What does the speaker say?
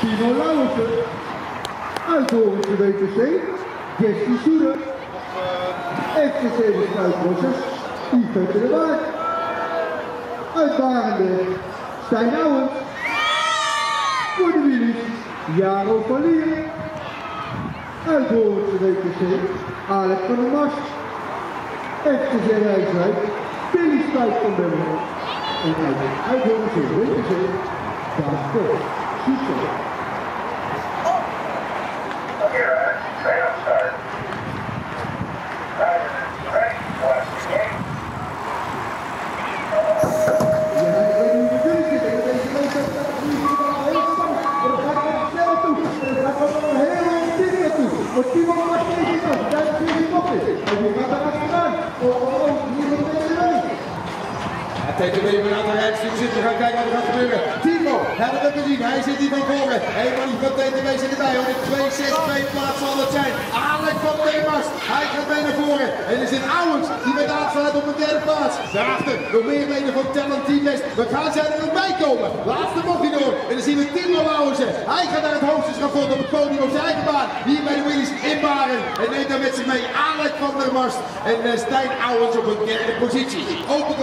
Timo Lauwersen. Uit Horense WTC, Jesse Soeder. FCC de Sluitproces, Yves de Waard. Uit Stijn Ouwens. Voor de Willys, Jaro van Lier. Uit Horense WTC, Alex van der Mast. FCC Rijswijk, Billy Spijk van Bemmel. En uit Uithorense WTC, Daan. Niet hoe we kunnen zitten. met Deze mensen staat nu allemaal heel spannend. Maar dat gaat wel snel toe. En dat gaat wel een hele lange tijd naartoe. Want Timo mag tegen dat. Kijk of hij niet op is. En die gaat er achteraan. Oh, oh, oh. Hier is deze lijn. TTW weer aan de rijdstuk zit. We gaan kijken wat er gaat gebeuren. Hij zit hier van voren. Helemaal niet van TTW zit erbij. Hoor. In 2, 6, 2 plaats zal het zijn. Alex van Theemast. Hij gaat mee naar voren. En er zit Owens. Die werd aansluit op een derde plaats. Daarachter nog meer leden van Talent Team West. We gaan zij er nog bij komen. Laatste mocht hij door. En dan zien we Timo Lauwersen. Hij gaat naar het hoogste schafot op het podium op zijn eigen baan. Hier bij de Willys in Baren. En neemt daar met zich mee Alex van der Mast. En eh, Stijn Owens op een derde positie. Open